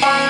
Bye.